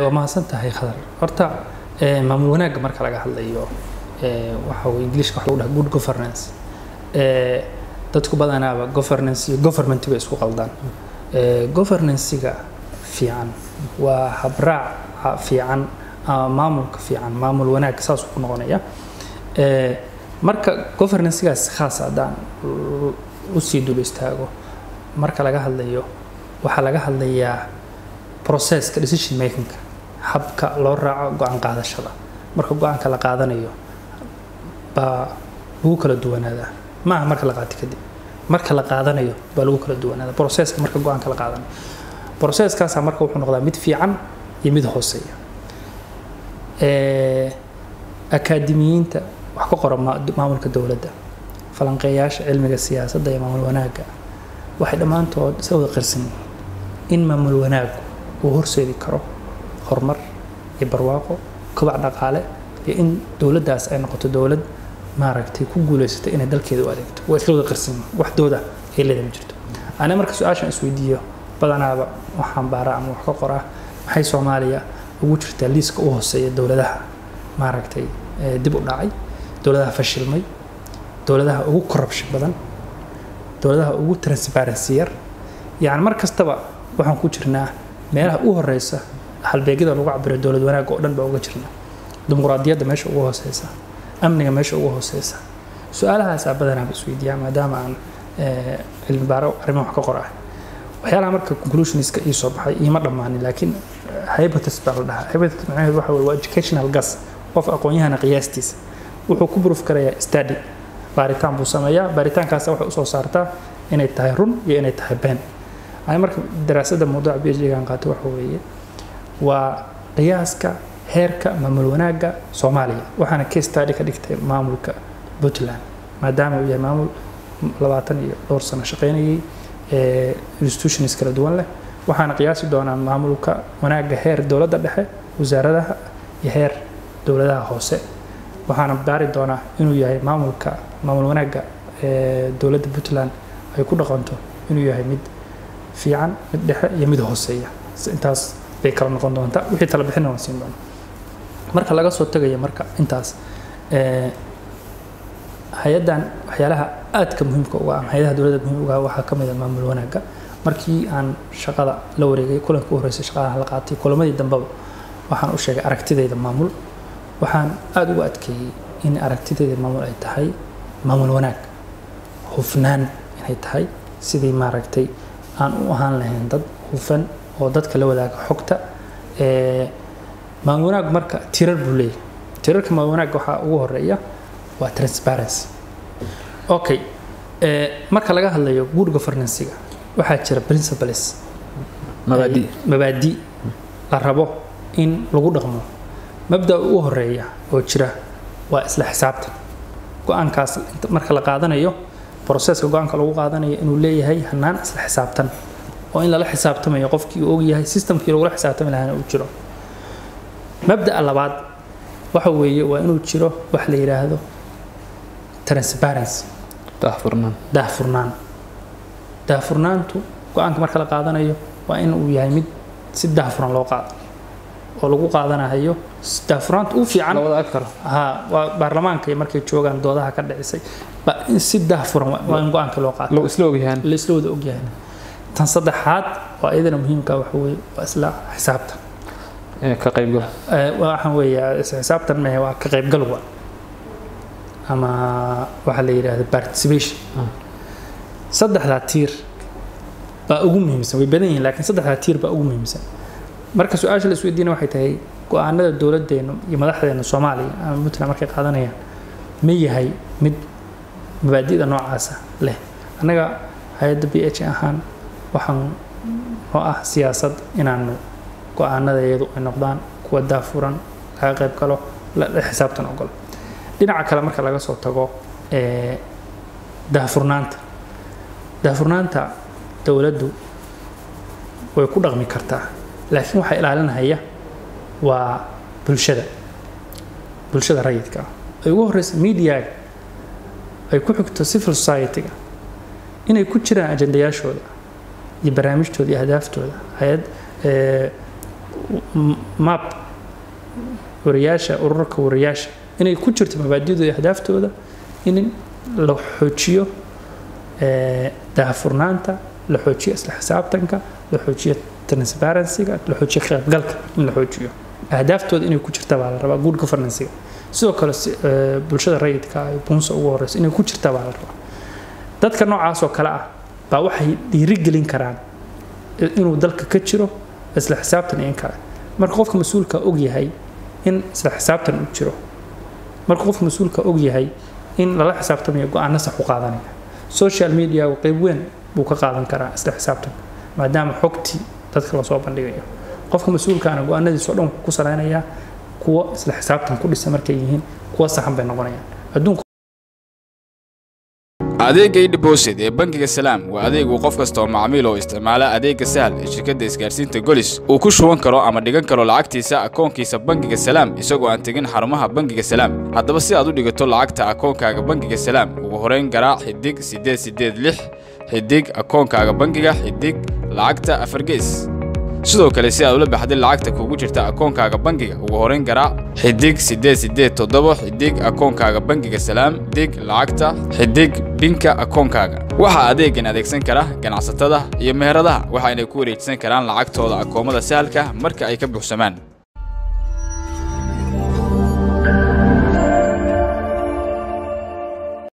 waa mahadsan tahay khadar. Horta maamul wanaagga marka laga hadlayo waxa uu englishka wax lagu dhaha good governance dadku badanaaba governance iyo government bay isku qaldaan. Governansiga fiican waa habraaca fiican ama maamulka fiican maamul wanaag saasuu ku noqonaya. Marka governansigaas khaas haddaan u sii dul istaago marka laga hadlayo waxaa laga hadlayaa processka decision makingka habka loo raaco go'aan qaadashada. Marka go'aanka la qaadanayo baa lagu kala duwanaadaa. Maaha marka la qaati kadib. Marka la qaadanayo baa lagu kala duwanaada processka marka go'aanka la qaadanayo processkaasaa marka wuxuu noqdaa mid fiican iyo mid hooseeya. Akaademiyiinta wax ka qora maamulka dowladda falanqeeyaasha cilmiga siyaasadda iyo maamul wanaagga waxay dhammaantood isa wada qirsan in maamul wanaagu uu horseedi karo horumar iyo barwaaqo kobac dhaqaale iyo in dowladdaas ay noqoto dowlad maaragtay ku guulaysatay inay dalkeeda u adeegto. Waa isla wada qirsan wax-dooda ay leedahay ma jirto. Aniga marka su'aashan isweydiiyo badanaaba waxaan baaraa ama wax ka qoraa. Maxay soomaaliya ugu jirtaa liiska u hooseeya dowladaha maaragtay dib u dhacay? Dowladaha fashilmay? Dowladaha ugu corruption badan? Dowladaha ugu transparency yar? Yacni mar kastaba waxaan ku jirnaa meelaha u horeysa halbeegyada lagu cabiro dowlad wanaagga oo dhan baa uga jirna dimuqraadiyadda meesha ugu hooseysa amniga meesha ugu hooseysa. Su'aalahaasaa badanaaba isweydiiyaa maadaama aan cilmi baaro arrimaha wax ka qor ah. Waxyaalaha marka conclusionska ii soo baxay iima dhammaanin laakiin hypothesis baa la dhahaa. Hypothesis macnaheedu waxa weye waa educational gas qof aqoon-yahana wuxuu ku proof karayaa study. Baaritaan buu sameeyaa. Baaritaankaas waxay u soo saartaa inay tahay run iyo inay tahay been. Ani marka daraasadda mawduuca b h d-gan qaatay waxa weeye waa qiyaaska heerka maamul wanaagga soomaaliya. Waxaana case study ka dhigtay maamulka puntland maadaama uu yahay maamul labaatan iyo dhowr sano shaqaynayay institutions kala duwan leh. Waxaana qiyaasi doonaa maamulka wanaagga heer dowladda dhexe wasaaradaha iyo heer dowladaha hoose. Waxaana baari doonaa inuu yahay maamulka maamul wanaagga dowladda puntland ay ku dhaqanto inuu yahay mid fiican mid dhexe iyo mid hooseeya. Intaas bay kala noqon doontaa wixii tala waan siin doonaa marka laga soo tegaya marka intaas hay'addan waxyaalaha aadka muhiimka uga ama hay'adaha dowladda muhiim uga waxaa ka mid a maamul wanaagga. Markii aan shaqada la wareegay kulanka u horreysay shaqadaha la qaatay kulamadii dambeba waxaan u sheegay aragtidayda maamul. Waxaan aada ugu adkeeyey in aragtidayda maamul ay tahay maamul wanaag. Hufnaan inay tahay sidii maaragtay aan u ahaan lahayn dad hufan oo dadka la wadaaga xogta maamul wanaag marka tirar buu leeyahay. Tirarka maamul wanaag waxaa ugu horreeya waa transparency. Okay marka laga hadlayo good governancyga waxaa jira principles. Mabaadi. Mabaadi. La rabo in lagu dhaqmo. Mabda ugu horreeya oo jira waa isla xisaabtan. Go'aankaas marka la qaadanayo broseska go'aanka lagu qaadanayo inuu leeyahay hanaan isla xisaabtan oo in lala xisaabtamayo qofkii uu ogyahay systemkii lagula xisaabtami lahaana uu jiro. Mabda'a labaad waxa weeye waa inuu jiro wax la yidhaahdo transparency. Daahfurnaan. Daahfurnaan. Daahfurnaantu go'aanka marka la qaadanayo waa in uu yahay mid si daahfuran loo qaado oo lagu qaadanayo daahfurnaanta u fiican ha waa baarlamaanka markay joogaan doodaha ka dhicisay si daahfuran waa in go'aanka loo ogyahaan la isla ogyahay tan saddexaad waa iyadana muhiimka waxa weeye waa isla xisaabtan. Waxaan weeyaa xisaabtan mehe waa ka qaybgal wa ama waxaa la yidhaahda participation. Saddexdaa tiir baa ugu muhiimsan way badan yihiin laakiin saddexdaa tiir baa ugu muhiimsan. Marka su'aasha la isweydiina waxay tahay go'aanada dowladdeenu iyo madaxdeena soomaaliya ama puntland markay qaadanayaan ma yahay mid mabaadi'da noocaasa leh. Annaga hay'adda b h ahaan waxaan oo ah siyaasad inaanu go'aanada iyadu ay noqdaan kuwa daafuran laga qayb galo xisaabtan ogol. Dhinaca kale marka laga soo tago daahfurnaanta daahfurnaanta dowladdu way ku dhaqmi kartaa laakiin waxaa ilaalinahaya waa bulshada bulshada rayidka. Ay ugu horeysa mediaga ay ku xigto civil society-ga inay ku jiraan ajandayaashooda iyo barnaamijtooda iyo ahdaaftooda hay'ad map wariyaasha ururka wariyaasha inay ku jirto mabaadidooda iyo ahdaafdooda in la xoojiyo daahfurnaanta la xoojiyo isla xisaabtanka la xoojiyo transparencyga la xoojiyo ka qaybgalka in la xoojiyo ahdaaftooda inay ku jirta baa la rabaa good governancyga sidoo kale bulshada rayidka iyo bunsa ugu horeysa inay ku jirta baa la rabaa dadka noocaas oo kale ah baa waxay dhiirigelin karaan inuu dalka ka jiro isla xisaabtan iyo in kale. Marka qofka mas'uulka og yahay in isla xisaabtan uu jiro marka qofka mas'uulka og yahay in lala xisaabtamayo go'aano sax u qaadanaya social media qeyb weyn buu ka qaadan karaa isla xisaabtanka maadaama xogtii dadka la soo bandhigayo. Qofka mas'uulkaana go'aanadiisa oo dhan ku saleynayaa kuwa isla xisaabtan ku dhisan markay yihiin kuwa saxan bay noqonayaan. Adduunka adeegga idhibosid ee bangiga salaam waa adeeg uu qof kasta oo macmiil oo isticmaala adeegga sahal ee shirkadda isgaarsiinta golis uu ku shuban karo ama dhigan karo lacagtiisa akoonkiisa bangiga salaam isagoo aan tegin xarumaha bangiga salaam. Haddaba si aad u dhigato lacagta akoonkaaga bangiga salaam ugu horeyn garaac xidig siddeed siddeed lix xidig akoonkaaga bangiga xidig lacagta afargees sidoo kale si aad ula baxday lacagta kugu jirta akoonkaaga bangiga ugu horeyn garaac xidig siddeed siddeed toddoba xidig akoonkaaga bangiga salaam xidig lacagta xidig binka akoonkaaga. Waxaa adeegan adeegsan kara ganacsatada iyo meheradaha. Waxayna ku wareejisan karaan lacagtooda akoomada sahalka marka ay ka buuxsamaan